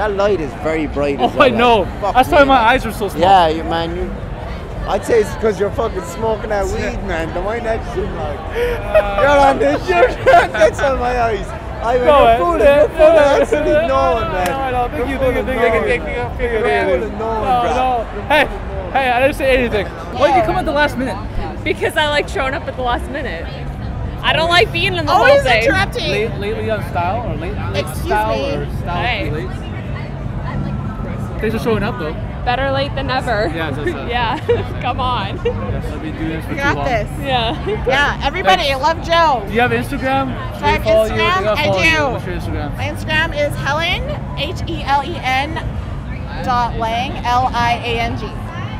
That light is very bright. Oh, as well, I know. like, That's me, why my man. eyes are so small. Yeah, you man. You, I'd say it's because you're fucking smoking that weed, man. The wine that shit, like. you're on this shit. That's on my eyes. I mean, Go you're ahead. fooling, Yeah, you're fooling yeah, absolutely yeah, no one, no, man. no, no, thank You're you, thank you, thank you, thank you, thank you, You're thank you. no one, oh, No, bro. no. Hey, hey, I didn't say anything. Why did you come at the last minute? Because I like showing up at the last minute. I don't like being in the Always whole thing. interrupting. Late, lately on style or late, late Excuse style me. or style Hey. late? Thanks for showing up though. Better late than never. Yeah, that's uh, yeah. Come on. Yes, I've been doing this for We got this. Yeah. Yeah, everybody, I love Joe. Do you have Instagram? Do I have we follow you? Instagram? I follow you. do. What's your Instagram? My Instagram is Helen H E L E N dot Liang L I A N G.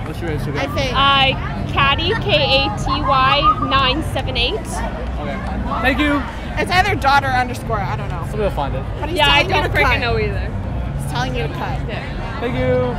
What's your Instagram? I think. I Katy K A T Y nine seven eight. okay. Thank you. It's either daughter underscore. I don't know. Somebody will find it. But he's Yeah, I don't to cut. freaking know either. He's telling you to cut. Thank you.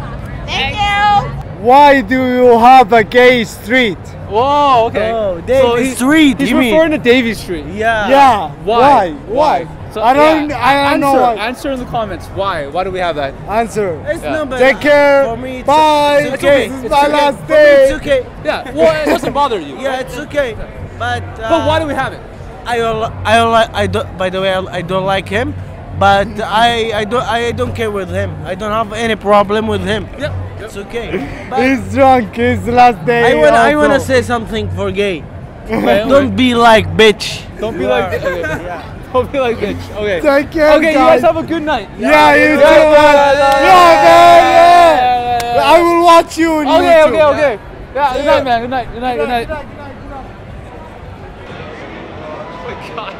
Thank you. Why do you have a gay street? Whoa, okay. Oh, Davie he- Street, He's you mean? referring to Davie Street. Yeah. Yeah. Why? Why? So, I don't- yeah, I don't know answer, why. Answer in the comments. Why? Why do we have that? Answer. It's Yeah. not Take care. For me, it's- Bye. it's okay. This is It's my okay. last For me, day. It's okay. Yeah. Well, it doesn't bother you. Yeah, it's okay. But uh, But why do we have it? I don't, I don't like. I don't. By the way, I, I don't like him. But I, I don't, I don't care with him. I don't have any problem with him. Yep. It's okay. He's drunk. It's the last day. I want, I want to say something for gay. Don't be like bitch. Don't be like. Okay. Don't be like bitch. Okay. Take care, Okay, you guys guys. have a good night. Yeah, you too, Yeah, man. yeah, Yeah, yeah, Yeah. yeah. I will watch you on Okay, YouTube. okay, okay. Yeah, good night, man. Good night, good night, good night. Oh my god.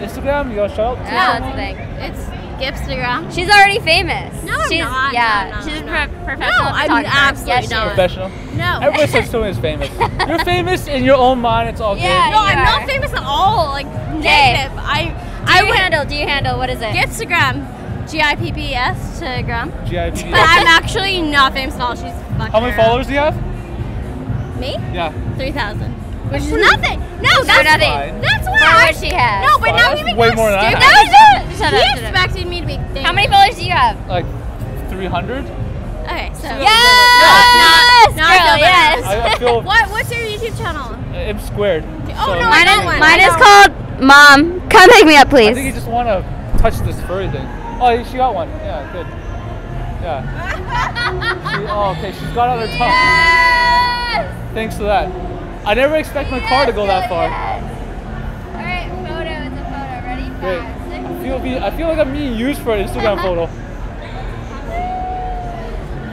Instagram, you got a shout out? Yeah, that's the thing. It's Gipstagram. She's already famous. No, I'm she's, not. Yeah, No, no, she's no, a pro- professional No, I'm photographer. absolutely yes, not. Professional. No. Everybody says someone is famous. You're famous in your own mind. It's all Yeah, good. No, I'm you not famous at all. Like negative. I Do I you would handle? Do you handle? What is it? Gipstagram. G I P P S to gram. GIP. But I'm actually not famous at all. She's fucking How many followers do you have? Me? Yeah. Three thousand. Which is nothing. No, So that's nothing. fine. That's why For I what she has. No, but Wow, now that's he way more than I stupid. have. No, shut- shut He up. expected me to be famous. How many followers do you have? Like 300? Okay, so Yes, Now I girl, yes. I, I feel What? What's your YouTube channel? M squared. Oh, so no, I Mine know is, one. mine I is called Mom. Come pick me up, please. I think you just want to touch this furry thing. Oh, she got one. Yeah, good. Yeah. She, oh, okay. She's got it on her tongue. Yes. Thanks to that. I never expect my car to go that far. All right, photo. It's a photo. Ready? Great. Five, six. I feel be, I feel like I'm being used for an Instagram photo.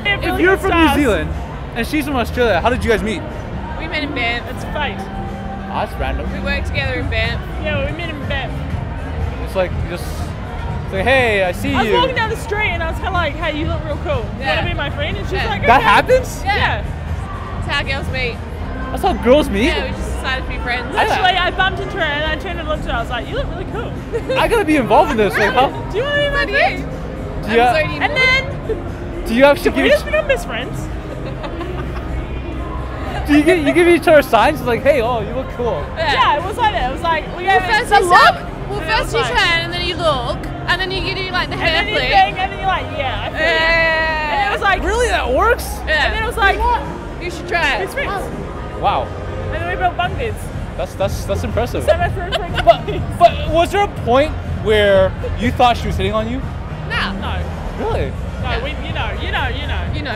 If you're from New Zealand and she's from Australia, how did you guys meet? We met in Banff. It's fate. Oh, that's random. We worked together in Banff. Yeah, we met in Banff. It's like you just say, hey, I see you. I was you. walking down the street and I was kind of like, hey, you look real cool. You want to be my friend? And she's Yeah. like, That okay. happens? Yeah. That's how girls meet. That's how girls meet. Yeah, we just decided to be friends. Actually, I bumped into her and I turned and looked at her. I was like, you look really cool. I gotta be involved in this. Like, how, Do you want to be my friend? do you, And then, do you actually did we just become best friends? do you, give, you give each other signs like, hey, oh, you look cool. Yeah. it was like that. It was like, we Well, gave first it you look. look. Well, first you like- turn and then you look, and then you do like the And hair then you flip. think, and then you're like, yeah, I feel you. And it was like, Really, that works? Yeah. And then it was like, You should try best it. Friends. Wow, And then we built bunk beds. that's that's that's impressive. So that's very friends. But but was there a point where you thought she was hitting on you? No. No. Really? No, we, you know, you know, you know. You know.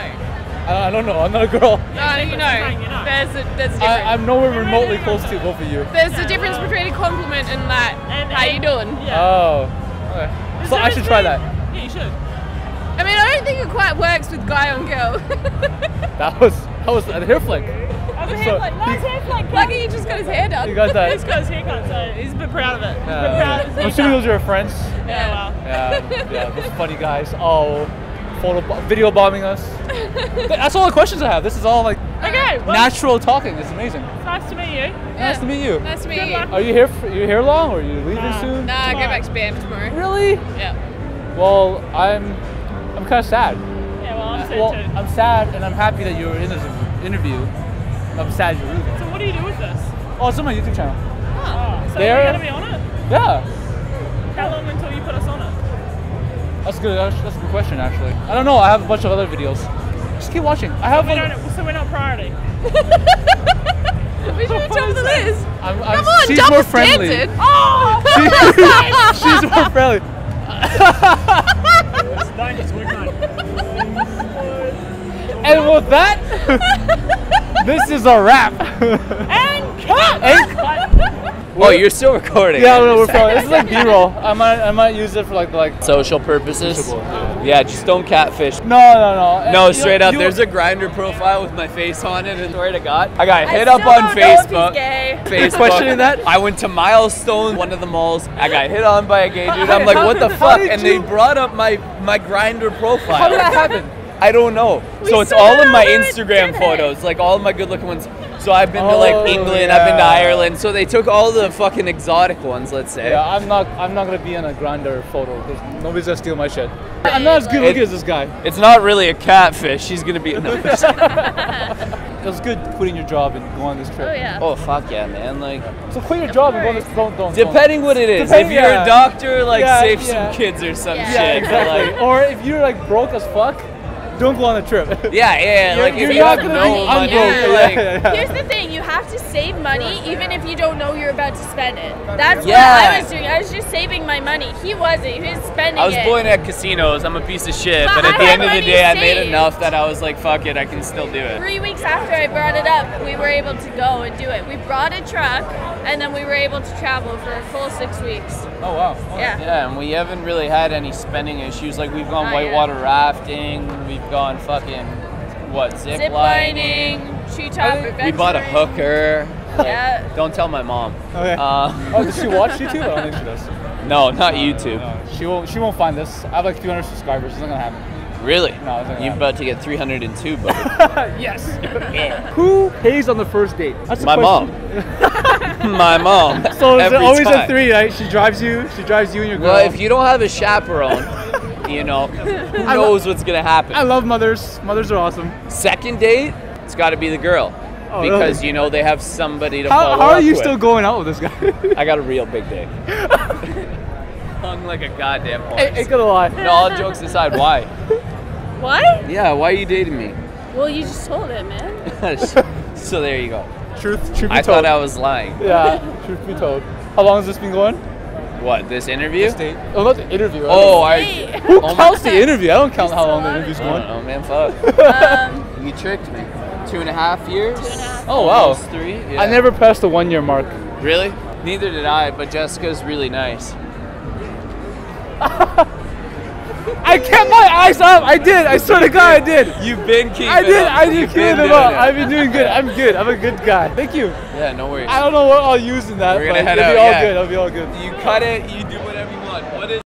I, I don't know. I'm not a girl. No, you know. you know. There's a there's a difference. I, I'm nowhere remotely close to both of you. there's a difference between a compliment and that. And- how you doing? Yeah. Oh, okay. So I should try that. Yeah, you should. I mean, I don't think it quite works with guy on girl. That was that was a hair flick. I was a So, hair flick. No, he- his hair flick. like he just got his hair done. You got that? He's got his hair cut, so he's a bit proud of it. He's a bit Yeah. proud of I'm hair assuming those are your friends. Yeah, well. Yeah, yeah, those funny guys. Oh, photo, video bombing us. That's all the questions I have. This is all like Okay, well, natural talking. It's amazing. it's nice to meet you. Nice to meet you. Nice to meet Good you. luck. Are you here? For, you here long, or are you leaving Nah. soon? Nah, go Tomorrow. back to Banff tomorrow. Really? Yeah. Well, I'm I'm kind of sad. Yeah, well, I'm sad. I'm sad and I'm happy that you're in this interview. I'm sad you're leaving. So what do you do with this? Oh, it's on my YouTube channel. Oh, so There- we're gonna be on it. Yeah. How long until you put us on it? That's good. That's, that's a good question, actually. I don't know. I have a bunch of other videos. Just keep watching. I have. We a- don't, so we're not priority. we should top the list. I'm, I'm, Come on, she's double more friendly. standard. Oh! she's more friendly. and with that, this is a wrap. and Oh, you're still recording. Yeah, no, we're filming. This is like B-roll. I might, I might use it for like, like. Social purposes. Yeah, just don't catfish. No, no, no. No, You straight up. There's a Grindr profile with my face on it, and swear to God, I got I hit up on don't know if Facebook. gay. Facebook. questioning that? I went to Milestone, one of the malls. I got hit on by a gay dude. I'm like, what the fuck? And they brought up my my Grindr profile. How did that happen? I don't know. We so it's all that in my Instagram Reddit. photos, like all of my good looking ones. So I've been to Oh, like England, I've been to. Ireland. So they took all the fucking exotic ones, let's say. Yeah, I'm not. I'm not gonna be in a Grindr photo because nobody's gonna steal my shit. I'm not as good looking as this guy. It's not really a catfish. She's gonna be. No, It was good quitting your job and going on this trip. Oh yeah. oh fuck yeah, man! Like, So quit your job and go on this. Don't, don't, don't. depending what it is. Depending- if you're yeah. a doctor, like Yeah, save yeah. some kids or some Yeah. shit. Yeah, exactly. Like, or if you're like broke as fuck, don't go on a trip. yeah, yeah. You're- like you're if you not gonna be no money, unbroke. Yeah, yeah, yeah. Here's the thing, you have to save money even if you don't know you're about to spend it. That's Yeah. what I was doing. I was just saving my money. He wasn't. He was spending it. I was it. born at casinos. I'm a piece of shit. But But, at I the end of the money day, I made enough that I was like, fuck it, I can still do it. Three weeks after I brought it up, we were able to go and do it. We brought a truck and then we were able to travel for a full six weeks. Oh wow. Yeah. Yeah, and we haven't really had any spending issues. Like we've gone Not yet. whitewater rafting, we've gone fucking what zip, Zip lining, treetop adventure. We bought a hooker. Like, Yeah. Don't tell my mom. Okay. Uh, oh, does she watch YouTube? I don't think she does. no, not YouTube. No, she won't. She won't find this. I have like 300 subscribers. It's not gonna happen. Really? No, it's not gonna You're happen. about to get 302, buddy. yes. Who pays on the first date? That's my mom. my mom. So is it Every always a three, right? She drives you. She drives you and your girl. Well, if you don't have a chaperone, you know, who I lo- knows what's gonna happen? I love mothers. Mothers are awesome. Second date, it's got to be the girl. Oh, because really? you know they have somebody to How, follow how are up you with. still going out with this guy? I got a real big dick. Hung like a goddamn horse. Ain't ain't gonna lie. No, all jokes aside, why? Why? Yeah, why are you dating me? Well, you just told it, man. so there you go. Truth, truth be I told. thought I was lying. Yeah, truth be told. How long has this been going? What, this interview? This date. Oh, not the interview. Oh, I. Wait. Who oh counts the interview? I don't count how long the long interview's I going. don't man. Fuck. Um, You tricked me. Two and a half years? two and a half. Oh wow. Almost three? Yeah. I never passed the one year mark. Really? Neither did I, but Jessica's really nice. I kept my eyes up. I did. I swear to God, I did. You've been keeping I did. up. I did keep them up. it. I've been doing good. I'm good. I'm a good guy. Thank you. Yeah, no worries. I don't know what I'll use in that, We're but gonna head it'll out, be all yeah. good. It'll be all good. You cut it, you do whatever